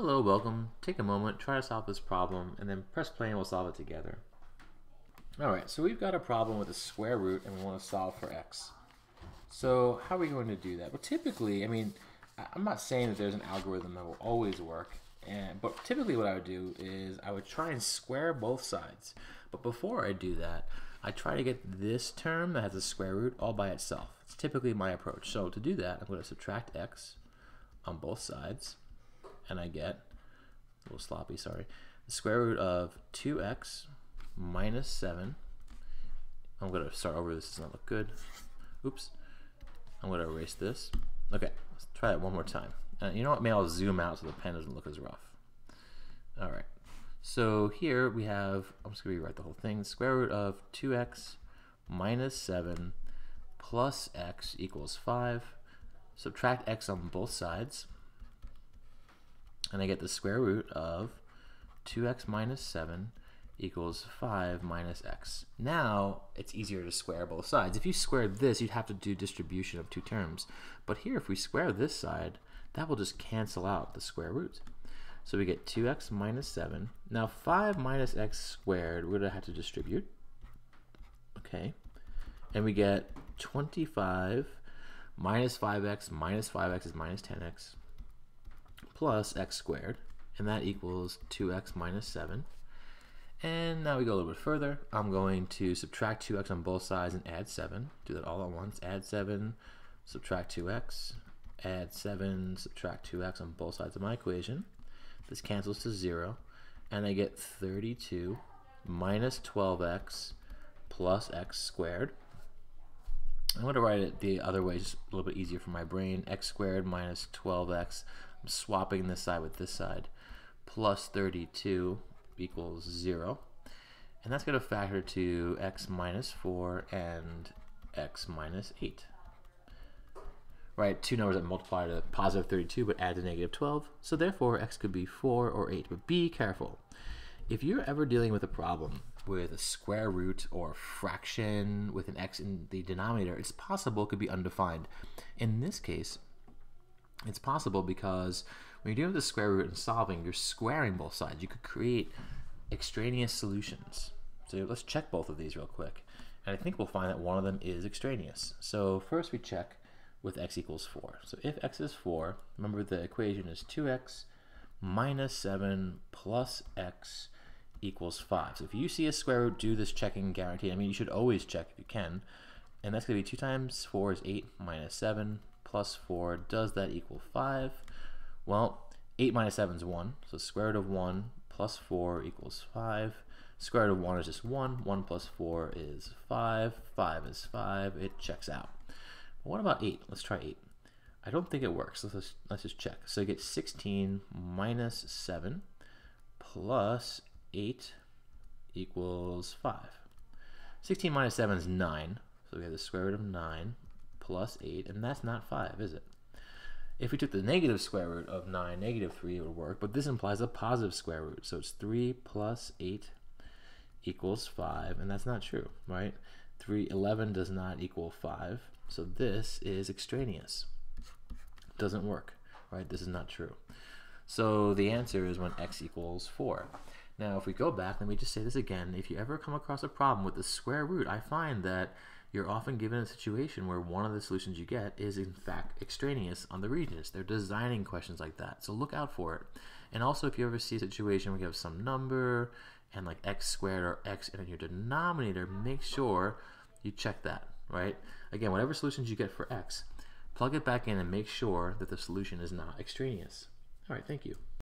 Hello, welcome. Take a moment, try to solve this problem, and then press play and we'll solve it together. Alright, so we've got a problem with a square root and we want to solve for x. So how are we going to do that? Well, typically, I mean, I'm not saying that there's an algorithm that will always work, and but typically what I would do is I would try and square both sides. But before I do that, I try to get this term that has a square root all by itself. It's typically my approach. So to do that, I'm going to subtract x on both sides and I get, a little sloppy, sorry, the square root of 2x minus 7. I'm going to start over, this does not look good. Oops. I'm going to erase this. Okay, let's try it one more time. Uh, you know what, maybe I'll zoom out so the pen doesn't look as rough. All right, so here we have, I'm just going to rewrite the whole thing, the square root of 2x minus 7 plus x equals 5. Subtract x on both sides and I get the square root of 2x minus 7 equals 5 minus x. Now it's easier to square both sides. If you squared this, you'd have to do distribution of two terms. But here, if we square this side, that will just cancel out the square root. So we get 2x minus 7. Now 5 minus x squared, we're going to have to distribute. Okay. And we get 25 minus 5x minus 5x is minus 10x plus x squared, and that equals 2x minus 7. And now we go a little bit further. I'm going to subtract 2x on both sides and add 7. Do that all at once. Add 7, subtract 2x, add 7, subtract 2x on both sides of my equation. This cancels to 0, and I get 32 minus 12x plus x squared. I'm going to write it the other way, just a little bit easier for my brain. x squared minus 12x I'm swapping this side with this side. Plus 32 equals 0. And that's going to factor to x minus 4 and x minus 8. Right, two numbers that multiply to positive 32 but add to negative 12. So therefore, x could be 4 or 8. But be careful. If you're ever dealing with a problem with a square root or fraction with an x in the denominator, it's possible it could be undefined. In this case, it's possible because when you're with the square root and solving, you're squaring both sides. You could create extraneous solutions. So let's check both of these real quick. And I think we'll find that one of them is extraneous. So first we check with x equals 4. So if x is 4, remember the equation is 2x minus 7 plus x equals 5. So if you see a square root, do this checking guarantee. I mean, you should always check if you can. And that's going to be 2 times 4 is 8 minus 7 plus 4. Does that equal 5? Well, 8 minus 7 is 1. So square root of 1 plus 4 equals 5. Square root of 1 is just 1. 1 plus 4 is 5. 5 is 5. It checks out. What about 8? Let's try 8. I don't think it works. Let's just, let's just check. So you get 16 minus 7 plus 8 equals 5. 16 minus 7 is 9. So we have the square root of 9 plus 8, and that's not 5, is it? If we took the negative square root of 9, negative 3, it would work, but this implies a positive square root. So it's 3 plus 8 equals 5, and that's not true, right? 3, 11 does not equal 5, so this is extraneous. Doesn't work, right? This is not true. So the answer is when x equals 4. Now if we go back, let me just say this again. If you ever come across a problem with the square root, I find that you're often given a situation where one of the solutions you get is in fact extraneous on the regents. They're designing questions like that, so look out for it. And also if you ever see a situation where you have some number and like x squared or x in your denominator, make sure you check that, right? Again, whatever solutions you get for x, plug it back in and make sure that the solution is not extraneous. All right, thank you.